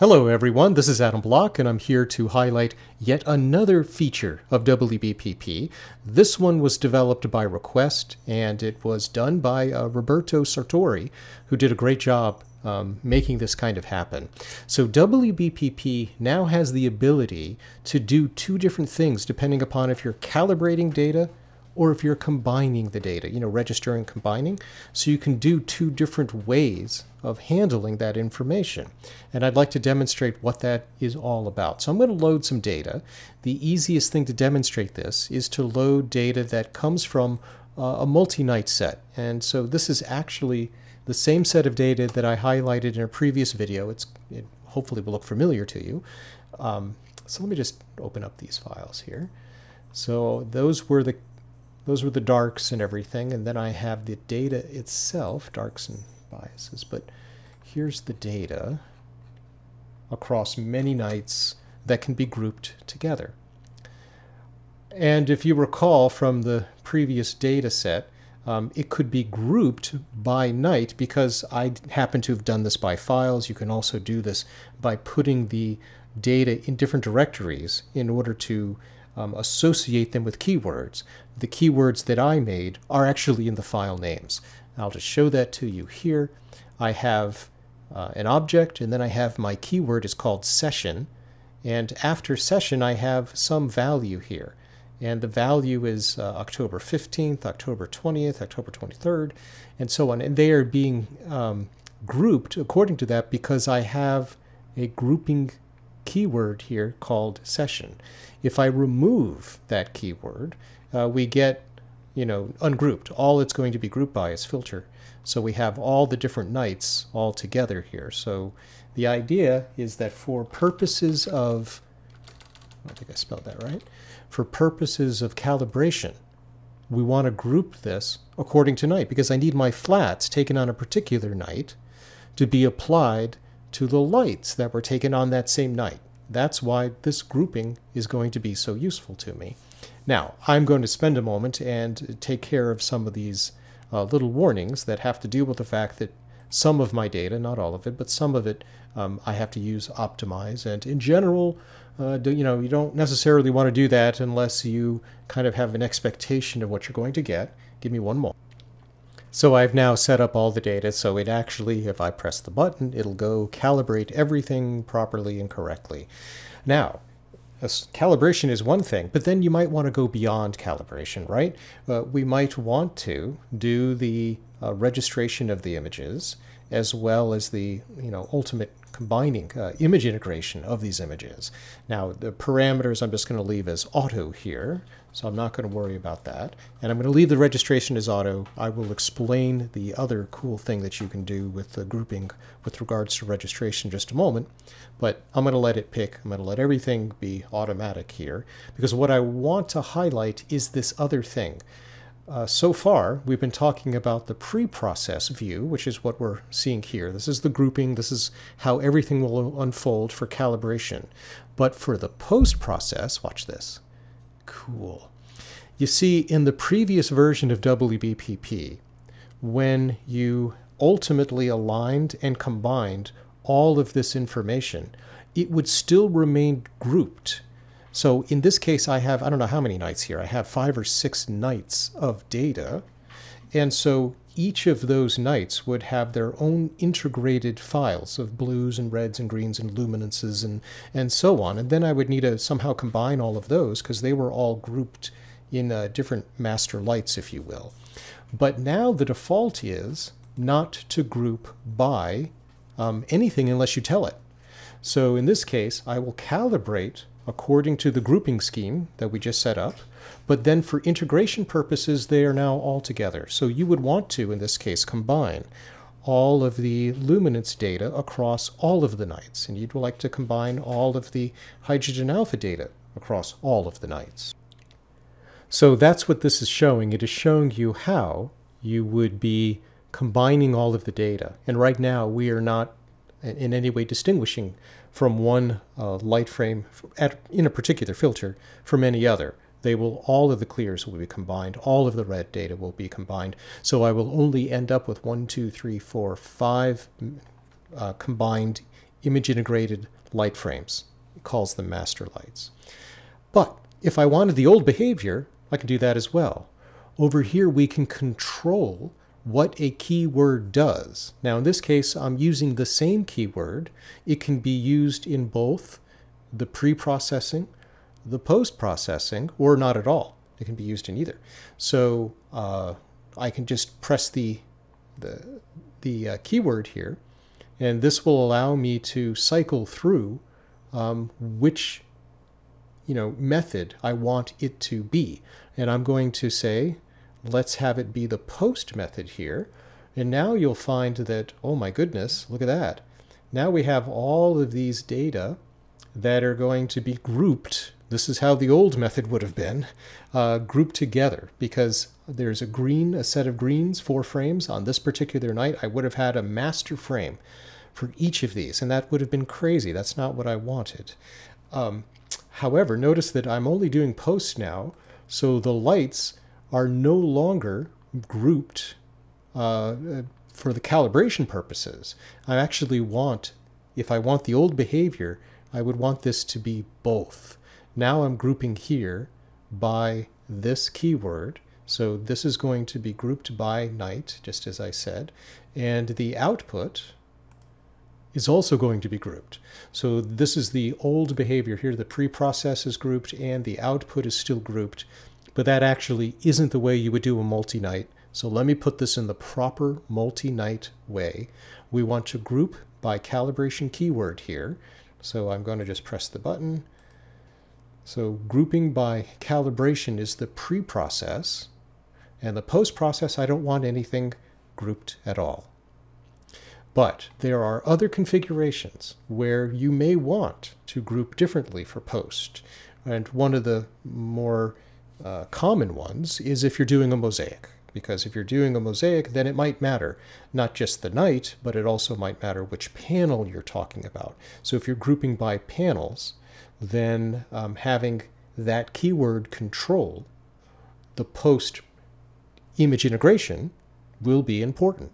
Hello everyone, this is Adam Block and I'm here to highlight yet another feature of WBPP. This one was developed by request and it was done by uh, Roberto Sartori who did a great job um, making this kind of happen. So WBPP now has the ability to do two different things depending upon if you're calibrating data or if you're combining the data, you know, registering, combining. So you can do two different ways of handling that information. And I'd like to demonstrate what that is all about. So I'm going to load some data. The easiest thing to demonstrate this is to load data that comes from uh, a multi-night set. And so this is actually the same set of data that I highlighted in a previous video. It's, it hopefully will look familiar to you. Um, so let me just open up these files here. So those were the those were the darks and everything, and then I have the data itself, darks and biases, but here's the data across many nights that can be grouped together. And if you recall from the previous data set, um, it could be grouped by night because I happen to have done this by files. You can also do this by putting the data in different directories in order to um, associate them with keywords. The keywords that I made are actually in the file names. I'll just show that to you here. I have uh, an object and then I have my keyword is called session and after session I have some value here and the value is uh, October 15th, October 20th, October 23rd and so on and they are being um, grouped according to that because I have a grouping keyword here called session. If I remove that keyword, uh, we get, you know, ungrouped. All it's going to be grouped by is filter. So we have all the different nights all together here. So the idea is that for purposes of, I think I spelled that right, for purposes of calibration, we want to group this according to night because I need my flats taken on a particular night to be applied to the lights that were taken on that same night. That's why this grouping is going to be so useful to me. Now, I'm going to spend a moment and take care of some of these uh, little warnings that have to do with the fact that some of my data, not all of it, but some of it, um, I have to use optimize. And in general, uh, do, you know, you don't necessarily want to do that unless you kind of have an expectation of what you're going to get. Give me one more. So I've now set up all the data so it actually, if I press the button, it'll go calibrate everything properly and correctly. Now, calibration is one thing, but then you might want to go beyond calibration, right? Uh, we might want to do the uh, registration of the images as well as the you know ultimate combining uh, image integration of these images. Now the parameters I'm just going to leave as auto here, so I'm not going to worry about that. And I'm going to leave the registration as auto. I will explain the other cool thing that you can do with the grouping with regards to registration in just a moment, but I'm going to let it pick. I'm going to let everything be automatic here because what I want to highlight is this other thing. Uh, so far, we've been talking about the pre-process view, which is what we're seeing here. This is the grouping. This is how everything will unfold for calibration. But for the post-process, watch this. Cool. You see, in the previous version of WBPP, when you ultimately aligned and combined all of this information, it would still remain grouped so in this case, I have, I don't know how many nights here. I have five or six nights of data. And so each of those nights would have their own integrated files of blues and reds and greens and luminances and, and so on. And then I would need to somehow combine all of those because they were all grouped in uh, different master lights, if you will. But now the default is not to group by um, anything unless you tell it. So in this case, I will calibrate according to the grouping scheme that we just set up, but then for integration purposes, they are now all together. So you would want to, in this case, combine all of the luminance data across all of the nights, and you'd like to combine all of the hydrogen alpha data across all of the nights. So that's what this is showing. It is showing you how you would be combining all of the data. And right now we are not in any way distinguishing from one uh, light frame at, in a particular filter from any other. They will, all of the clears will be combined, all of the red data will be combined. So I will only end up with one, two, three, four, five uh, combined image integrated light frames. It calls them master lights. But if I wanted the old behavior, I can do that as well. Over here, we can control what a keyword does. Now, in this case, I'm using the same keyword. It can be used in both the pre-processing, the post-processing, or not at all. It can be used in either. So uh, I can just press the, the, the uh, keyword here, and this will allow me to cycle through um, which you know, method I want it to be. And I'm going to say, let's have it be the post method here. And now you'll find that, oh my goodness, look at that. Now we have all of these data that are going to be grouped. This is how the old method would have been, uh, grouped together because there's a green, a set of greens, four frames. On this particular night, I would have had a master frame for each of these, and that would have been crazy. That's not what I wanted. Um, however, notice that I'm only doing posts now, so the lights are no longer grouped uh, for the calibration purposes. I actually want, if I want the old behavior, I would want this to be both. Now I'm grouping here by this keyword. So this is going to be grouped by night, just as I said. And the output is also going to be grouped. So this is the old behavior here. The pre-process is grouped and the output is still grouped but that actually isn't the way you would do a multi-night. So let me put this in the proper multi-night way. We want to group by calibration keyword here. So I'm going to just press the button. So grouping by calibration is the pre-process. And the post-process, I don't want anything grouped at all. But there are other configurations where you may want to group differently for post. And one of the more uh, common ones is if you're doing a mosaic. Because if you're doing a mosaic, then it might matter not just the night, but it also might matter which panel you're talking about. So if you're grouping by panels, then um, having that keyword control the post image integration will be important.